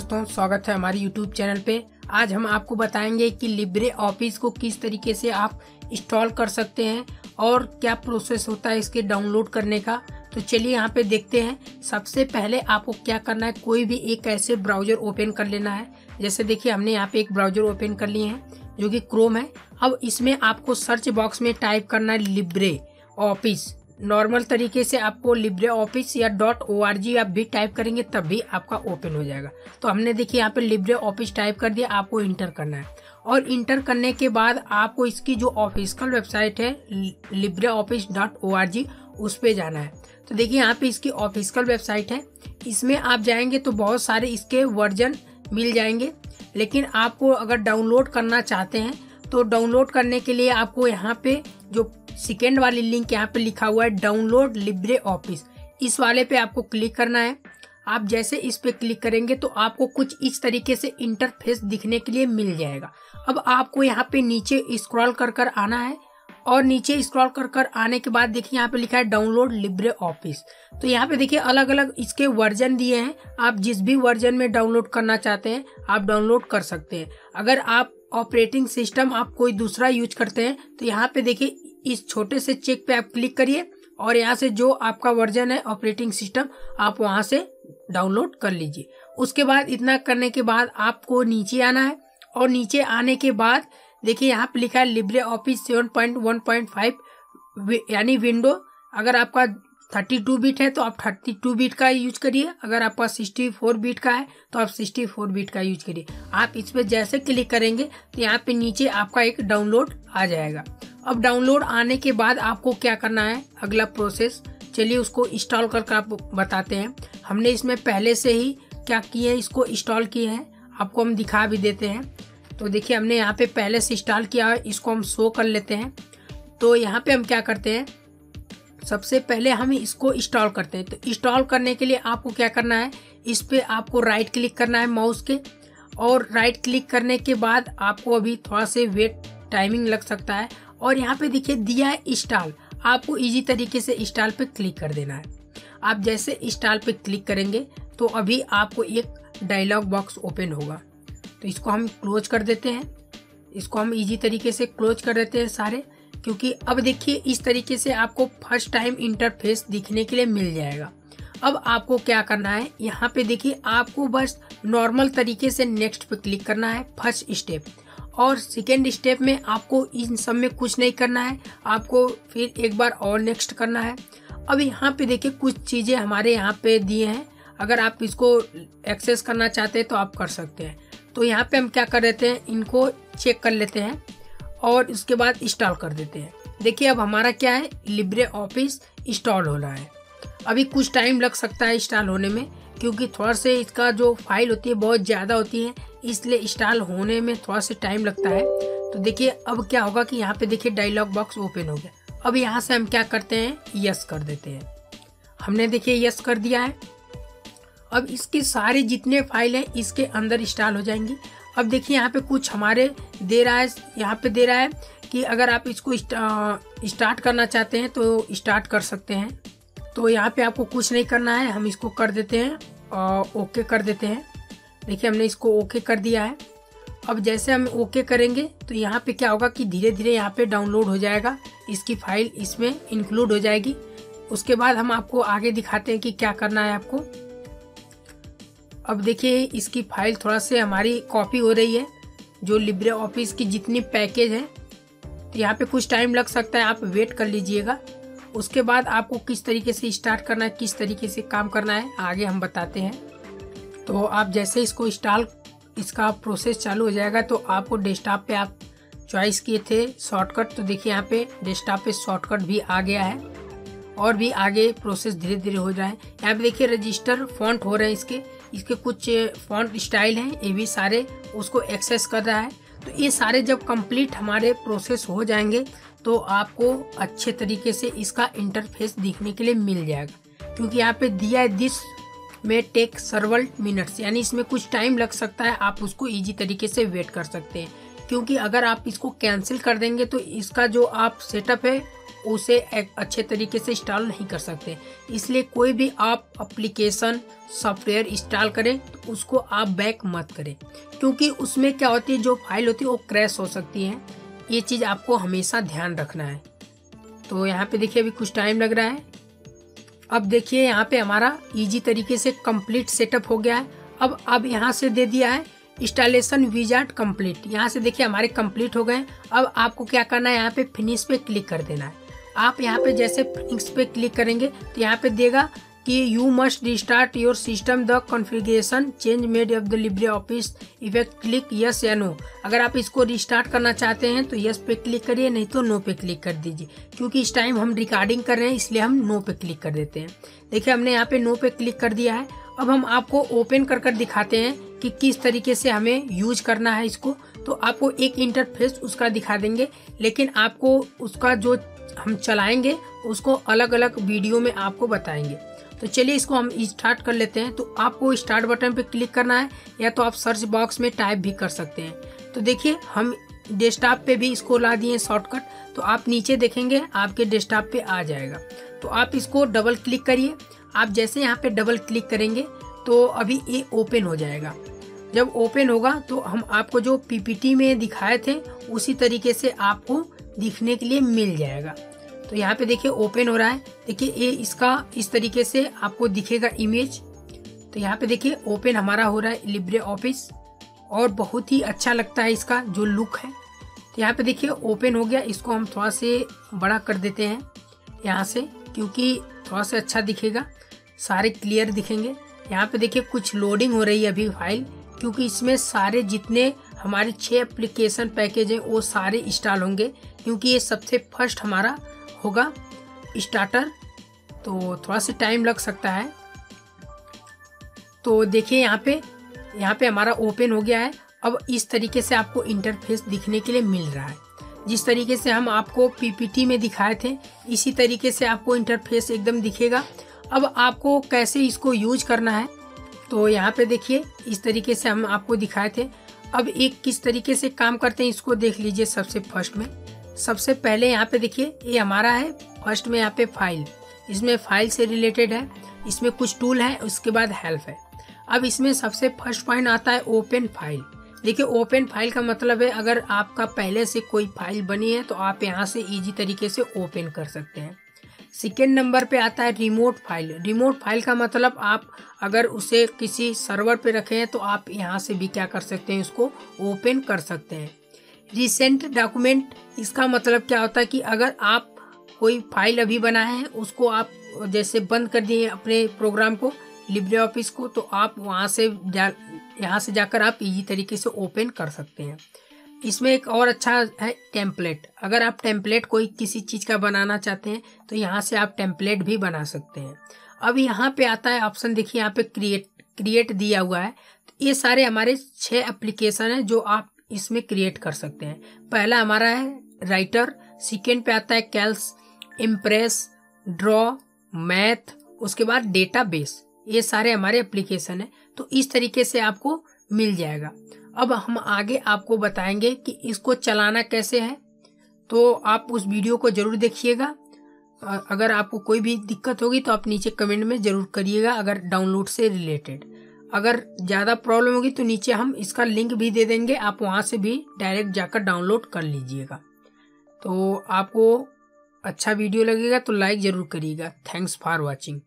दोस्तों, स्वागत है हमारे YouTube चैनल पे। आज हम आपको बताएँगे कि लिब्रे ऑफ़िस को किस तरीके से आप इंस्टॉल कर सकते हैं और क्या प्रोसेस होता है इसके डाउनलोड करने का। तो चलिए यहाँ पे देखते हैं, सबसे पहले आपको क्या करना है, कोई भी एक ऐसे ब्राउज़र ओपन कर लेना है। जैसे देखिए, हमने यहाँ पे एक ब्राउज़र ओपन कर लिए हैं, जो कि क्रोम है। अब इसमें आपको सर्च बॉक्स में टाइप करना है लिब्रे ऑफ़िस। नॉर्मल तरीके से आपको लिब्रे ऑफ़िस या डॉट ओ आर जी आप भी टाइप करेंगे, तब भी आपका ओपन हो जाएगा। तो हमने देखिए यहाँ पे लिब्रे ऑफ़िस टाइप कर दिया, आपको इंटर करना है। और इंटर करने के बाद आपको इसकी जो ऑफिशियल वेबसाइट है LibreOffice dot O R G उस पर जाना है। तो देखिए यहाँ पे इसकी ऑफिशियल वेबसाइट है। इसमें आप जाएँगे तो बहुत सारे इसके वर्जन मिल जाएँगे। लेकिन आपको अगर डाउनलोड करना चाहते हैं तो डाउनलोड करने के लिए आपको यहाँ पे जो सेकेंड वाली लिंक यहाँ पे लिखा हुआ है, डाउनलोड लिब्रे ऑफ़िस। इस वाले पे आपको क्लिक करना है। आप जैसे इस पे क्लिक करेंगे तो आपको कुछ इस तरीके से इंटरफेस दिखने के लिए मिल जाएगा। अब आपको यहाँ पे नीचे स्क्रॉल कर कर आना है और नीचे स्क्रॉल कर कर आने के बाद देखिए यहाँ पे लिखा है, डाउनलोड लिब्रे ऑफ़िस। तो यहाँ पे देखिए अलग अलग इसके वर्जन दिए हैं। आप जिस भी वर्जन में डाउनलोड करना चाहते हैं, आप डाउनलोड कर सकते हैं। अगर आप ऑपरेटिंग सिस्टम आप कोई दूसरा यूज़ करते हैं तो यहाँ पे देखिए इस छोटे से चेक पे आप क्लिक करिए और यहाँ से जो आपका वर्जन है, ऑपरेटिंग सिस्टम, आप वहाँ से डाउनलोड कर लीजिए। उसके बाद इतना करने के बाद आपको नीचे आना है और नीचे आने के बाद देखिए यहाँ पे लिखा है LibreOffice seven point one point five यानी विंडो। अगर आपका थर्टी टू बीट है तो आप थर्टी टू बीट का यूज़ करिए। अगर आपका सिक्सटी फोर बीट का है तो आप सिक्सटी फोर बीट का यूज़ करिए। आप इस पर जैसे क्लिक करेंगे तो यहाँ पे नीचे आपका एक डाउनलोड आ जाएगा। अब डाउनलोड आने के बाद आपको क्या करना है? अगला प्रोसेस चलिए उसको इंस्टॉल करके आप बताते हैं। हमने इसमें पहले से ही क्या किए इसको इंस्टॉल किए हैं। आपको हम दिखा भी देते हैं। तो देखिए, हमने यहाँ पे पहले से इंस्टॉल किया है। इसको हम शो कर लेते हैं। तो यहाँ पे हम क्या करते हैं? सबसे पहले हम इसको इंस्टॉल करते हैं। तो इंस्टॉल करने के लिए आपको क्या करना है? इस पर आपको राइट क्लिक करना है माउस के। और राइट क्लिक करने के बाद आपको अभी थोड़ा से वेट टाइमिंग लग सकता है। और यहाँ पे देखिए दिया है इंस्टॉल आपको इजी तरीके से इंस्टॉल पे क्लिक कर देना है। आप जैसे इंस्टॉल पे क्लिक करेंगे तो अभी आपको एक डायलॉग बॉक्स ओपन होगा। तो इसको हम क्लोज कर देते हैं। इसको हम इजी तरीके से क्लोज कर देते हैं सारे, क्योंकि अब देखिए इस तरीके से आपको फ़र्स्ट टाइम इंटरफेस दिखने के लिए मिल जाएगा। अब आपको क्या करना है, यहाँ पे देखिए आपको बस नॉर्मल तरीके से नेक्स्ट पे क्लिक करना है फ़र्स्ट स्टेप और सेकेंड स्टेप में आपको इन सब में कुछ नहीं करना है। आपको फिर एक बार और नेक्स्ट करना है। अब यहाँ पे देखिए कुछ चीज़ें हमारे यहाँ पे दिए हैं। अगर आप इसको एक्सेस करना चाहते हैं तो आप कर सकते हैं। तो यहाँ पे हम क्या कर देते हैं? इनको चेक कर लेते हैं और इसके बाद इंस्टॉल कर देते हैं। देखिए अब हमारा क्या है? लिब्रे ऑफ़िस इंस्टॉल हो रहा है। अभी कुछ टाइम लग सकता है इंस्टॉल होने में, क्योंकि थोड़ा से इसका जो फ़ाइल होती है बहुत ज़्यादा होती है। इसलिए इंस्टॉल होने में थोड़ा सा टाइम लगता है। तो देखिए, अब क्या होगा कि यहाँ पे देखिए डायलॉग बॉक्स ओपन हो गया। अब यहाँ से हम क्या करते हैं? यस कर देते हैं। हमने देखिए यस कर दिया है। अब इसके सारे जितने फ़ाइल हैं, इसके अंदर इंस्टॉल हो जाएँगी। अब देखिए यहाँ पे कुछ हमारे दे रहा है, यहाँ पे दे रहा है कि अगर आप इसको स्टार्ट करना चाहते हैं तो स्टार्ट कर सकते हैं। तो यहाँ पे आपको कुछ नहीं करना है, हम इसको कर देते हैं और ओके कर देते हैं। देखिए, हमने इसको ओके कर दिया है। अब जैसे हम ओके करेंगे तो यहाँ पे क्या होगा कि धीरे धीरे यहाँ पे डाउनलोड हो जाएगा। इसकी फ़ाइल इसमें इंक्लूड हो जाएगी। उसके बाद हम आपको आगे दिखाते हैं कि क्या करना है आपको। अब देखिए, इसकी फ़ाइल थोड़ा से हमारी कॉपी हो रही है। जो लिब्रे ऑफ़िस की जितनी पैकेज है तो यहाँ पे कुछ टाइम लग सकता है। आप वेट कर लीजिएगा। उसके बाद आपको किस तरीके से स्टार्ट करना है, किस तरीके से काम करना है, आगे हम बताते हैं। तो आप जैसे इसको इंस्टॉल इसका प्रोसेस चालू हो जाएगा तो आपको डेस्कटॉप पे आप चॉइस किए थे शॉर्टकट तो देखिए यहाँ पे डेस्कटॉप पे शॉर्टकट भी आ गया है और भी आगे प्रोसेस धीरे धीरे हो रहा है। यहाँ पे देखिए रजिस्टर फॉन्ट हो रहे हैं इसके। इसके कुछ फॉन्ट स्टाइल हैं, ये भी सारे उसको एक्सेस कर रहा है। तो ये सारे जब कंप्लीट हमारे प्रोसेस हो जाएँगे तो आपको अच्छे तरीके से इसका इंटरफेस देखने के लिए मिल जाएगा। क्योंकि यहाँ पे दिया है दिस में टेक सर्वल मिनट्स यानी इसमें कुछ टाइम लग सकता है, आप उसको इजी तरीके से वेट कर सकते हैं। क्योंकि अगर आप इसको कैंसिल कर देंगे तो इसका जो आप सेटअप है, उसे एक अच्छे तरीके से इंस्टॉल नहीं कर सकते। इसलिए कोई भी आप एप्लीकेशन सॉफ्टवेयर इंस्टॉल करें तो उसको आप बैक मत करें। क्योंकि उसमें क्या होती है, जो फ़ाइल होती है, वो क्रैश हो सकती है। ये चीज़ आपको हमेशा ध्यान रखना है। तो यहाँ पे देखिए, अभी कुछ टाइम लग रहा है। अब देखिए यहाँ पे हमारा इजी तरीके से कंप्लीट सेटअप हो गया है। अब अब यहाँ से दे दिया है इंस्टॉलेशन विजार्ट कंप्लीट यहाँ से देखिए हमारे कंप्लीट हो गए अब आपको क्या करना है, यहाँ पे फिनिश पे क्लिक कर देना है। आप यहाँ पे जैसे फिनिश पे क्लिक करेंगे तो यहाँ पे देगा कि you must restart your system the configuration change made of the LibreOffice effect click yes या नो अगर आप इसको रिस्टार्ट करना चाहते हैं तो यस पे क्लिक करिए, नहीं तो नो पे क्लिक कर दीजिए। क्योंकि इस टाइम हम रिकॉर्डिंग कर रहे हैं, इसलिए हम नो पे क्लिक कर देते हैं। देखिए, हमने यहाँ पे नो पे क्लिक कर दिया है। अब हम आपको ओपन कर कर दिखाते हैं कि किस तरीके से हमें यूज़ करना है इसको। तो आपको एक इंटरफेस उसका दिखा देंगे, लेकिन आपको उसका जो हम चलाएँगे, उसको अलग अलग वीडियो में आपको बताएँगे। तो चलिए इसको हम स्टार्ट कर लेते हैं। तो आपको स्टार्ट बटन पे क्लिक करना है, या तो आप सर्च बॉक्स में टाइप भी कर सकते हैं। तो देखिए, हम डेस्कटॉप पे भी इसको ला दिए शॉर्टकट तो आप नीचे देखेंगे, आपके डेस्कटॉप पे आ जाएगा। तो आप इसको डबल क्लिक करिए। आप जैसे यहाँ पे डबल क्लिक करेंगे तो अभी ये ओपन हो जाएगा। जब ओपन होगा तो हम आपको जो पीपीटी में दिखाए थे, उसी तरीके से आपको दिखने के लिए मिल जाएगा। तो यहाँ पे देखिए ओपन हो रहा है। देखिए ये इसका, इस तरीके से आपको दिखेगा इमेज तो यहाँ पे देखिए ओपन हमारा हो रहा है लिब्रे ऑफ़िस और बहुत ही अच्छा लगता है इसका जो लुक है। तो यहाँ पे देखिए ओपन हो गया। इसको हम थोड़ा से बड़ा कर देते हैं यहाँ से, क्योंकि थोड़ा सा अच्छा दिखेगा। सारे क्लियर दिखेंगे। यहाँ पे देखिए कुछ लोडिंग हो रही है अभी फ़ाइल क्योंकि इसमें सारे जितने हमारे छः एप्लीकेशन पैकेज हैं, वो सारे इंस्टॉल होंगे। क्योंकि ये सबसे फ़र्स्ट हमारा होगा स्टार्टर तो थोड़ा सा टाइम लग सकता है। तो देखिए यहाँ पे यहाँ पे हमारा ओपन हो गया है। अब इस तरीके से आपको इंटरफेस दिखने के लिए मिल रहा है। जिस तरीके से हम आपको पीपीटी में दिखाए थे, इसी तरीके से आपको इंटरफेस एकदम दिखेगा। अब आपको कैसे इसको यूज़ करना है तो यहाँ पे देखिए, इस तरीके से हम आपको दिखाए थे। अब एक किस तरीके से काम करते हैं, इसको देख लीजिए सबसे फ़र्स्ट में। सबसे पहले यहाँ पे देखिए, ये हमारा है फ़र्स्ट में यहाँ पे फ़ाइल। इसमें फ़ाइल से रिलेटेड है, इसमें कुछ टूल है, उसके बाद हेल्प है। अब इसमें सबसे फ़र्स्ट पॉइंट आता है ओपन फ़ाइल। देखिए, ओपन फ़ाइल का मतलब है अगर आपका पहले से कोई फ़ाइल बनी है तो आप यहाँ से इजी तरीके से ओपन कर सकते हैं। सेकेंड नंबर पे आता है रिमोट फ़ाइल रिमोट फ़ाइल का मतलब आप अगर उसे किसी सर्वर पे रखे हैं तो आप यहाँ से भी क्या कर सकते हैं, उसको ओपन कर सकते हैं। रिसेंट डॉक्यूमेंट इसका मतलब क्या होता है कि अगर आप कोई फ़ाइल अभी बनाए हैं, उसको आप जैसे बंद कर दिए अपने प्रोग्राम को, लिब्रे ऑफ़िस को तो आप वहाँ से जा, यहाँ से जाकर आप इजी तरीके से ओपन कर सकते हैं। इसमें एक और अच्छा है टेम्पलेट अगर आप टेम्पलेट कोई किसी चीज़ का बनाना चाहते हैं तो यहाँ से आप टेम्पलेट भी बना सकते हैं। अब यहाँ पे आता है ऑप्शन देखिए यहाँ पे क्रिएट क्रिएट दिया हुआ है। तो ये सारे हमारे छः एप्लीकेशन हैं जो आप इसमें क्रिएट कर सकते हैं। पहला हमारा है राइटर सेकेंड पे आता है कैल्स इम्प्रेस ड्रॉ मैथ उसके बाद डेटा बेस ये सारे हमारे एप्लीकेशन है तो इस तरीके से आपको मिल जाएगा। अब हम आगे आपको बताएँगे कि इसको चलाना कैसे है तो आप उस वीडियो को ज़रूर देखिएगा। अगर आपको कोई भी दिक्कत होगी तो आप नीचे कमेंट में ज़रूर करिएगा, अगर डाउनलोड से रिलेटेड। अगर ज़्यादा प्रॉब्लम होगी तो नीचे हम इसका लिंक भी दे देंगे। आप वहाँ से भी डायरेक्ट जाकर डाउनलोड कर लीजिएगा। तो आपको अच्छा वीडियो लगेगा तो लाइक ज़रूर करिएगा। Thanks for watching